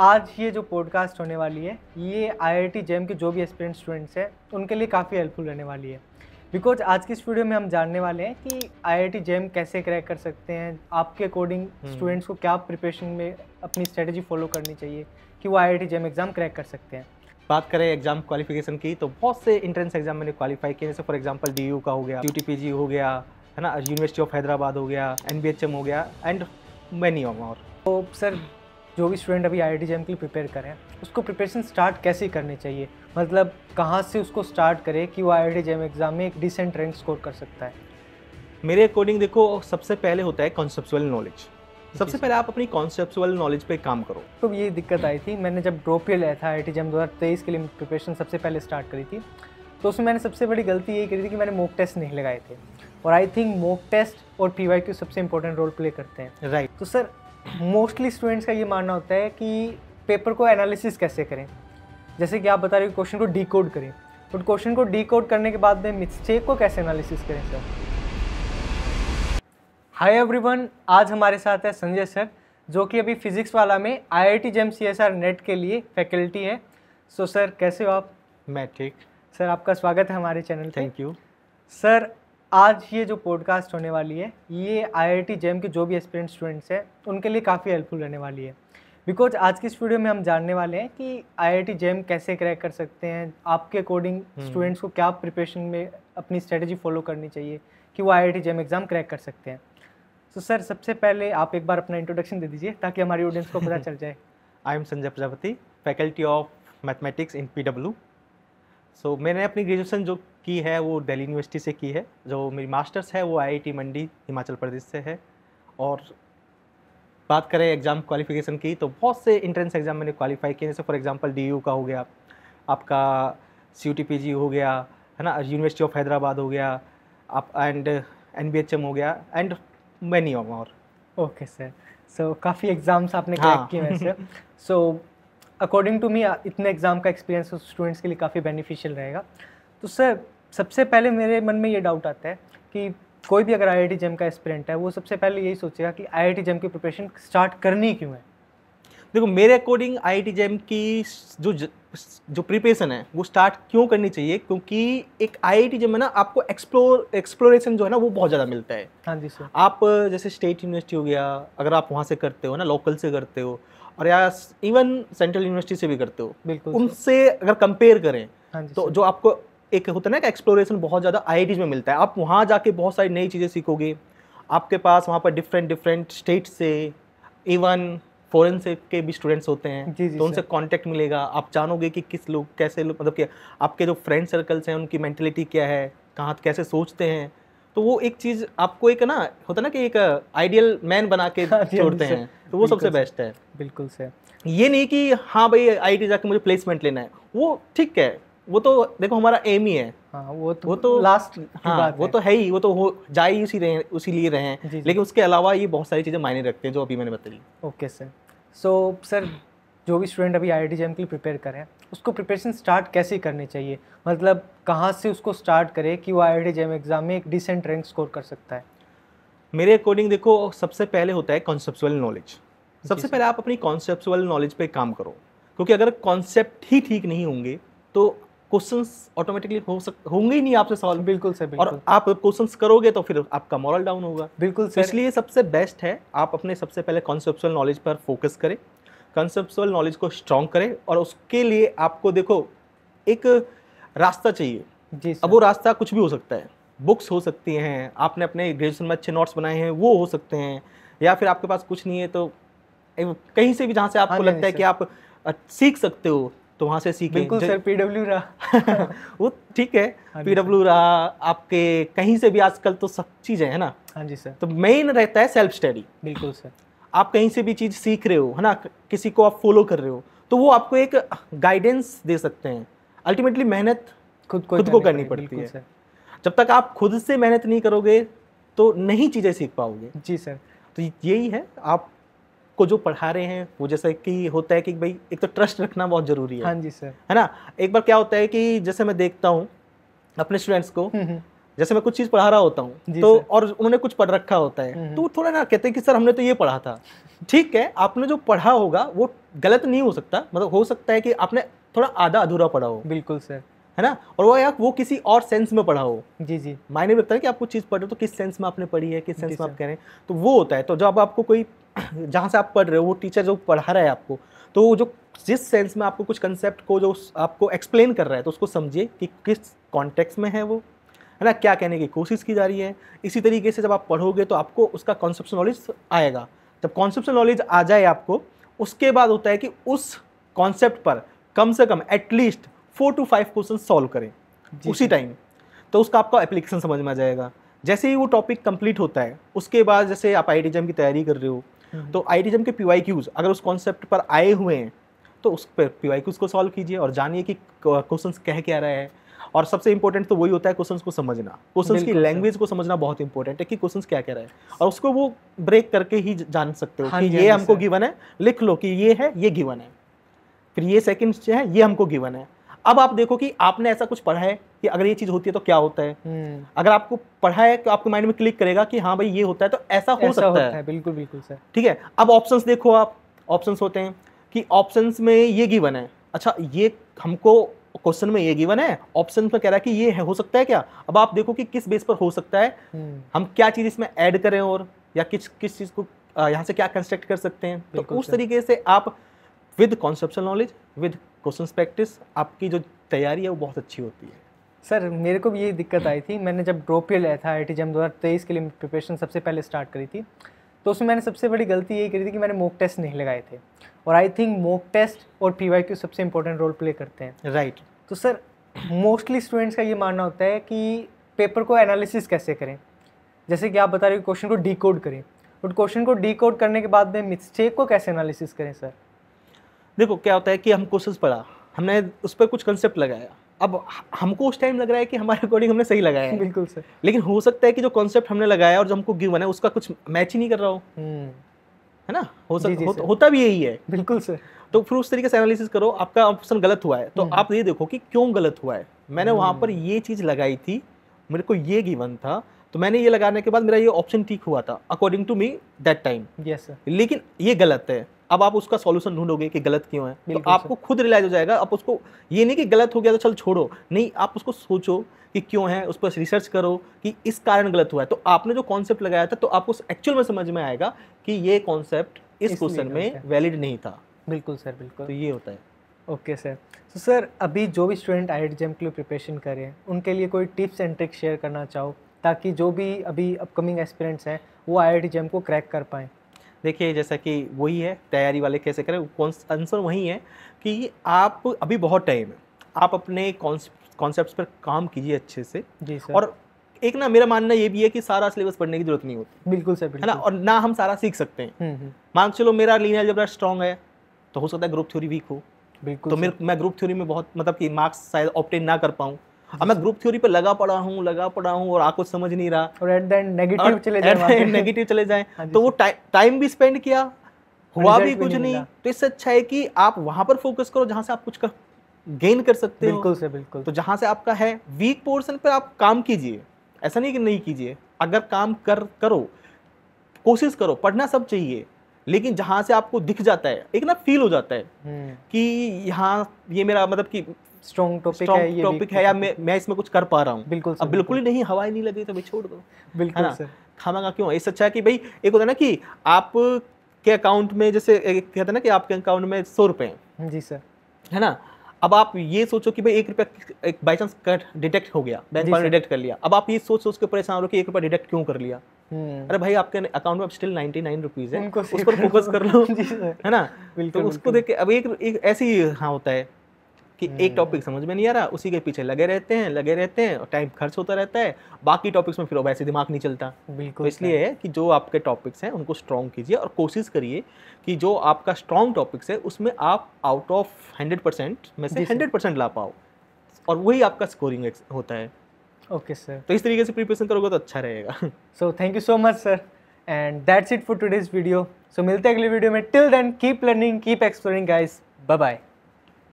आज ये जो पॉडकास्ट होने वाली है ये आईआईटी जेम के जो भी एस्पिरेंट स्टूडेंट्स हैं उनके लिए काफ़ी हेल्पफुल रहने वाली है। बिकॉज़ आज की इस वीडियो में हम जानने वाले हैं कि आईआईटी जेम कैसे क्रैक कर सकते हैं आपके अकॉर्डिंग स्टूडेंट्स को क्या प्रिपरेशन में अपनी स्ट्रेटजी फॉलो करनी चाहिए कि वो आईआईटी जेम एग्ज़ाम क्रैक कर सकते हैं। बात करें एग्ज़ाम क्वालिफिकेशन की तो बहुत से इंट्रेंस एग्ज़ाम मैंने क्वालिफाई किए जैसे फॉर एग्ज़ाम्पल डी का हो गया यू हो गया है ना? यूनिवर्सिटी ऑफ़ हैदराबाद हो गया एनबीएचएम हो गया एंड मैनी और तो सर जो भी स्टूडेंट अभी आई आई के लिए प्रिपेयर करें उसको प्रिपरेशन स्टार्ट कैसे करनी चाहिए? मतलब कहाँ से उसको स्टार्ट करें कि वो आई आई एग्ज़ाम में एक डिसेंट रैंक स्कोर कर सकता है? मेरे अकॉर्डिंग देखो सबसे पहले होता है कॉन्सेप्चुअल नॉलेज सबसे पहले आप अपनी कॉन्सेप्चुअल नॉलेज पे काम करो। तो ये दिक्कत आई थी मैंने जब ड्रॉप ये लिया था आई टी जम दो के लिए प्रिपरेशन सबसे पहले स्टार्ट करी थी तो उसमें मैंने सबसे बड़ी गलती यही करी थी कि मैंने मॉक टेस्ट नहीं लगाए थे। और आई थिंक मॉक टेस्ट और पी वाई क्यू सबसे इंपॉर्टेंट रोल प्ले करते हैं। Right right. तो सर मोस्टली स्टूडेंट्स का ये मानना होता है कि पेपर को एनालिसिस कैसे करें? जैसे कि आप बता रहे हो क्वेश्चन को डी करें। बट क्वेश्चन को डी करने के बाद में मिस्टेक को कैसे एनालिसिस करें सर हाय एवरीवन आज हमारे साथ है संजय सर जो कि अभी फिजिक्स वाला में I I T JAM C S R NET के लिए फैकल्टी है। सो so, सर कैसे हो आप? मैं ठीक। सर आपका स्वागत है हमारे चैनल थैंक यू सर आज ये जो पॉडकास्ट होने वाली है ये आईआईटी जेम के जो भी एस्पिरेंट स्टूडेंट्स हैं उनके लिए काफ़ी हेल्पफुल रहने वाली है। बिकॉज़ आज की इस वीडियो में हम जानने वाले हैं कि आईआईटी जेम कैसे क्रैक कर सकते हैं आपके अकॉर्डिंग स्टूडेंट्स हम्म। को क्या प्रिपरेशन में अपनी स्ट्रेटजी फॉलो करनी चाहिए कि वो आई जेम एग्ज़ाम क्रैक कर सकते हैं। तो so, सर सबसे पहले आप एक बार अपना इंट्रोडक्शन दे दीजिए ताकि हमारी ऑडियंस को पता चल जाए। I am Sanjay Prajapati faculty of mathematics in PW so मैंने अपनी ग्रेजुएशन जो की है वो दिल्ली यूनिवर्सिटी से की है। जो मेरी मास्टर्स है वो आईआईटी मंडी हिमाचल प्रदेश से है। और बात करें एग्ज़ाम क्वालिफिकेशन की तो बहुत से इंट्रेंस एग्ज़ाम मैंने क्वालिफाई किए। जैसे फॉर एग्जांपल डी का हो गया आपका सीयूटीपीजी हो गया है ना? यूनिवर्सिटी ऑफ़ हैदराबाद हो गया आप एंड एनबीएचएम हो गया एंड मैनी और ओके सर सो काफ़ी एग्ज़ाम्स आपने क्रैक हाँ. किए वैसे सो अकॉर्डिंग टू मी इतने एग्ज़ाम का एक्सपीरियंस स्टूडेंट्स के लिए काफ़ी बेनिफिशियल रहेगा। तो सर सबसे पहले मेरे मन में ये डाउट आता है कि कोई भी अगर आई आई जेम का एस्पिरेंट है वो सबसे पहले यही सोचेगा कि आई आई जेम की प्रिपरेशन स्टार्ट करनी क्यों है? देखो मेरे अकॉर्डिंग आई आई जेम की जो जो प्रिपरेशन है वो स्टार्ट क्यों करनी चाहिए? क्योंकि एक आई आई जेम में ना आपको एक्सप्लोर एक्सप्लोरेशन जो है ना वो बहुत ज़्यादा मिलता है। हाँ जी सर आप जैसे स्टेट यूनिवर्सिटी हो गया अगर आप वहाँ से करते हो ना लोकल से करते हो और या इवन सेंट्रल यूनिवर्सिटी से भी करते हो। बिल्कुल उनसे अगर कंपेयर करें हाँ तो जो आपको एक होता है ना कि एक्सप्लोरेशन बहुत ज़्यादा आई में मिलता है। आप वहाँ जाके बहुत सारी नई चीज़ें सीखोगे। आपके पास वहाँ पर डिफरेंट डिफरेंट स्टेट से इवन फॉरेन से के भी स्टूडेंट्स होते हैं। जी जी तो उनसे कांटेक्ट मिलेगा। आप जानोगे कि किस लोग कैसे लोग मतलब कि आपके जो फ्रेंड सर्कल्स हैं उनकी मैंटेलिटी क्या है? कहाँ कैसे सोचते हैं? तो वो एक चीज़ आपको एक ना होता ना कि एक आइडियल मैन बना के हाँ छोड़ते हैं। तो वो सबसे बेस्ट है। बिल्कुल सर। ये नहीं कि हाँ भाई आई टी जाके मुझे प्लेसमेंट लेना है। वो ठीक है। वो तो देखो हमारा एम ही है। हाँ, वो तो वो तो लास्ट हाँ वो तो है ही। वो तो हो जा ही उसी रहे उसी लिए रहे हैं। लेकिन उसके अलावा ये बहुत सारी चीज़ें मायने रखते हैं जो अभी मैंने बताई। Okay sir. सो सर जो भी स्टूडेंट अभी आई आई टी के लिए प्रिपेयर करें उसको प्रिपरेशन स्टार्ट कैसे करनी चाहिए? मतलब कहाँ से उसको स्टार्ट करे कि वो आई आई एग्ज़ाम में एक डिसेंट रैंक स्कोर कर सकता है? मेरे अकॉर्डिंग देखो सबसे पहले होता है कॉन्सेप्चुअल नॉलेज सबसे पहले आप अपनी कॉन्सेप्चुअल नॉलेज पे काम करो। क्योंकि अगर कॉन्सेप्ट ही ठीक नहीं होंगे तो क्वेश्चंस ऑटोमेटिकली हो सक होंगे ही नहीं आपसे सवाल बिल्कुल सर बिल्कुल। और आप क्वेश्चंस करोगे तो फिर आपका मॉरल डाउन होगा। बिल्कुल सर। इसलिए सबसे बेस्ट है आप अपने सबसे पहले कॉन्सेप्चुअल नॉलेज पर फोकस करें। कंसेप्चुअल नॉलेज को स्ट्रॉन्ग करें और उसके लिए आपको देखो एक रास्ता चाहिए। जी अब वो रास्ता कुछ भी हो सकता है। बुक्स हो सकती हैं आपने अपने ग्रेजुएशन में अच्छे नोट्स बनाए हैं वो हो सकते हैं या फिर आपके पास कुछ नहीं है तो कहीं से भी जहाँ से आपको हाँ लगता है कि आप सीख सकते हो तो वहाँ से सीखें। बिल्कुल सर पीडब्ल्यू रहा। वो ठीक है पीडब्ल्यू हाँ रहा आपके कहीं से भी आजकल तो सब चीज़ें है ना। हाँ जी सर। तो मेन रहता है सेल्फ स्टडी बिल्कुल सर। आप कहीं से भी चीज़ सीख रहे हो है ना? किसी को आप फॉलो कर रहे हो तो वो आपको एक गाइडेंस दे सकते हैं। अल्टीमेटली मेहनत खुद को खुद को करनी पड़ती है। जब तक आप खुद से मेहनत नहीं करोगे तो नहीं चीज़ें सीख पाओगे। जी सर। तो यही है आप को जो पढ़ा रहे हैं वो जैसे कि होता है कि भाई एक तो ट्रस्ट रखना बहुत ज़रूरी है। हाँ जी सर। है ना? एक बार क्या होता है कि जैसे मैं देखता हूँ अपने स्टूडेंट्स को जैसे मैं कुछ चीज़ पढ़ा रहा होता हूँ तो और उन्होंने कुछ पढ़ रखा होता हम्म। है तो थोड़ा ना कहते हैं कि सर हमने तो ये पढ़ा था। ठीक है आपने जो पढ़ा होगा वो गलत नहीं हो सकता मतलब हो सकता है कि आपने थोड़ा आधा अधूरा पढ़ा हो। बिल्कुल सर। है ना? और वो या वो किसी और सेंस में पढ़ा हो। जी जी। मायने रखता है कि आप कुछ चीज़ पढ़ रहे हो तो किस सेंस में आपने पढ़ी है किस सेंस में आप कह रहे हैं? तो वो होता है तो जब आपको कोई जहाँ से आप पढ़ रहे हो वो टीचर जो पढ़ा रहा है आपको तो जो जिस सेंस में आपको कुछ कंसेप्ट को जो आपको एक्सप्लेन कर रहा है तो उसको समझिए कि किस कॉन्टेक्स्ट में है वो। है ना क्या कहने की कोशिश की जा रही है? इसी तरीके से जब आप पढ़ोगे तो आपको उसका कॉन्सेप्शन नॉलेज आएगा। जब कॉन्सेप्शन नॉलेज आ जाए आपको उसके बाद होता है कि उस कॉन्सेप्ट पर कम से कम at least four to five question solve करें उसी टाइम तो उसका आपका एप्लीकेशन समझ में आ जाएगा। जैसे ही वो टॉपिक कंप्लीट होता है उसके बाद जैसे आप आई की तैयारी कर रहे हो हम्म, तो आई के पी अगर उस कॉन्सेप्ट पर आए हुए हैं तो उस पर पी को सॉल्व कीजिए और जानिए कि क्वेश्चन कह क्या रहा है। और सबसे इंपॉर्टेंट तो वही होता है क्वेश्चंस को समझना। क्वेश्चंस की लैंग्वेज को समझना बहुत इंपॉर्टेंट है कि क्वेश्चंस क्या कह रहा है। और उसको वो ब्रेक करके ही जान सकते हो हाँ कि ये हाँ हमको गिवन है लिख लो कि ये है ये गिवन है। फिर ये सेकंड है ये हमको गिवन है। अब आप देखो कि आपने ऐसा कुछ पढ़ा है कि अगर ये चीज़ होती है तो क्या होता है? हम्म, अगर आपको पढ़ा है तो आपके माइंड में क्लिक करेगा कि हाँ भाई ये होता है तो ऐसा हो ऐसा सकता होता है। है बिल्कुल बिल्कुल सर ठीक है? अब ऑप्शंस देखो आप। ऑप्शंस होते हैं कि ऑप्शंस में ये गिवन है। अच्छा ये हमको क्वेश्चन में ये गिवन है ऑप्शन में कह रहा है कि ये है हो सकता है क्या? अब आप देखो कि किस बेस पर हो सकता है। हम्म, हम क्या चीज़ इसमें ऐड करें और या किस किस चीज़ को यहाँ से क्या कंस्ट्रक्ट कर सकते हैं? तो उस तरीके से आप with conceptional knowledge with question practice आपकी जो तैयारी है वो बहुत अच्छी होती है। सर मेरे को भी यही दिक्कत आई थी। मैंने जब ड्रॉप लिया था आई टी जम दो हज़ार तेईस के लिए प्रिपरेशन सबसे पहले स्टार्ट करी थी। तो उसमें मैंने सबसे बड़ी गलती यही करी थी कि मैंने मॉक टेस्ट नहीं लगाए थे। और आई थिंक मॉक टेस्ट और पी वाई क्यू सबसे इंपॉर्टेंट रोल प्ले करते हैं। Right right. तो सर मोस्टली स्टूडेंट्स का ये मानना होता है कि पेपर को एनालिसिस कैसे करें? जैसे कि आप बता रहे हो क्वेश्चन को डीकोड करें। बट क्वेश्चन को डीकोड करने के बाद में मिस्टेक को कैसे एनालिसिस करें सर देखो क्या होता है कि हम क्वेश्चंस पढ़ा हमने उस पर कुछ कंसेप्ट लगाया। अब हमको उस टाइम लग रहा है कि हमारे अकॉर्डिंग हमने सही लगाया है। बिल्कुल सर। लेकिन हो सकता है कि जो कॉन्सेप्ट हमने लगाया और जो हमको गिवन है उसका कुछ मैच ही नहीं कर रहा हो। हम्म, है ना? हो जी, सक जी, हो, होता भी यही है। बिल्कुल सर। तो फिर उस तरीके से एनालिसिस करो आपका ऑप्शन गलत हुआ है। तो हम्म। आप ये देखो कि क्यों गलत हुआ है। मैंने वहाँ पर हम्म। ये चीज़ लगाई थी मेरे को ये गिवन था तो मैंने ये लगाने के बाद मेरा ये ऑप्शन ठीक हुआ था according to me that time yes sir लेकिन ये गलत है। अब आप उसका सॉल्यूशन ढूंढोगे कि गलत क्यों है? तो आपको खुद रिलाइज हो जाएगा। आप उसको ये नहीं कि गलत हो गया तो चल छोड़ो। नहीं आप उसको सोचो कि क्यों है उस पर रिसर्च करो कि इस कारण गलत हुआ है। तो आपने जो कॉन्सेप्ट लगाया था तो आपको एक्चुअल में समझ में आएगा कि ये कॉन्सेप्ट इस क्वेश्चन में वैलिड नहीं था। बिल्कुल सर बिल्कुल। तो ये होता है। ओके सर तो सर अभी जो भी स्टूडेंट आई आई के लिए प्रिपरेशन करें उनके लिए कोई टिप्स एंड ट्रिक्स शेयर करना चाहो ताकि जो भी अभी अपकमिंग एस्पिरेंट्स हैं वो आई आई को क्रैक कर पाएँ। देखिए जैसा कि वही है तैयारी वाले कैसे करें आंसर वही है कि आप अभी बहुत टाइम है आप अपने कॉन्सेप्ट पर काम कीजिए अच्छे से जी सर। और एक ना मेरा मानना ये भी है कि सारा सिलेबस पढ़ने की ज़रूरत नहीं होती। बिल्कुल सर है ना? और ना हम सारा सीख सकते हैं। हम्म, हम्म, मान चलो मेरा लीनियर जब स्ट्रॉन्ग है तो हो सकता है ग्रुप थ्योरी वीक हो। बिल्कुल तो मेरे मैं ग्रुप थ्योरी में बहुत मतलब कि मार्क्स शायद ऑप्टेन ना कर पाऊँ। अब मैं ग्रुप थ्योरी पे लगा पड़ा हूँ लगा पड़ा हूँ और आपको समझ नहीं रहा। और एट द एंड नेगेटिव चले जाए नेगेटिव चले जाए हाँ तो वो टाइम भी स्पेंड किया हुआ भी कुछ नहीं नहीं। तो इससे अच्छा है कि आप वहाँ पर फोकस करो जहाँ से आप कुछ का गेन कर सकते हो। बिल्कुल सर बिल्कुल। तो जहाँ से आपका है वीक पोर्शन पर आप काम कीजिए। ऐसा नहीं कि नहीं कीजिए। अगर काम कर करो कोशिश करो पढ़ना सब चाहिए। लेकिन जहाँ से आपको दिख जाता है एक ना फील हो जाता है कि यहाँ ये मेरा मतलब कि स्ट्रॉन्ग टॉपिक है ये टॉपिक है या मैं मैं इसमें कुछ कर पा रहा हूँ। बिल्कुल अब बिल्कुल ही नहीं हवा ही नहीं लगी तो भाई छोड़ दो। बिल्कुल खामा क्यों? इससे अच्छा है कि भाई एक होता है ना कि आप के अकाउंट में जैसे कहते हैं ना कि आपके अकाउंट में सौ रुपए हैं। जी सर। है ना? अब आप ये सोचो कि भाई एक रुपया एक बाई चांस कट डिटेक्ट हो गया बैंक वाले डिटेक्ट कर लिया। अब आप ये सोच सोच के परेशान हो कि एक रुपया डिटेक्ट क्यों कर लिया? हम्म, अरे भाई आपके अकाउंट में अब स्टिल नाइन्टी नाइन रुपीज़ है उस पर फोकस कर। लो। है ना? बिल्कुल तो उसको। देख के अब एक एक ऐसे ही हाँ होता है कि एक हम्म। टॉपिक समझ में नहीं आ रहा उसी के पीछे लगे रहते हैं लगे रहते हैं और टाइम खर्च होता रहता है बाकी टॉपिक्स में फिर वैसे दिमाग नहीं चलता। बिल्कुल तो इसलिए है कि जो आपके टॉपिक्स हैं उनको स्ट्रॉन्ग कीजिए और कोशिश करिए कि जो आपका स्ट्रॉन्ग टॉपिक्स है उसमें आप आउट ऑफ़ हंड्रेड परसेंट में से हंड्रेड परसेंट ला पाओ और वही आपका स्कोरिंग होता है। ओके सर तो इस तरीके से प्रिपरेशन करोगे तो अच्छा रहेगा। So thank you so much sir and that's it for today's video so मिलते हैं अगले वीडियो में. Till then keep learning keep exploring guys bye bye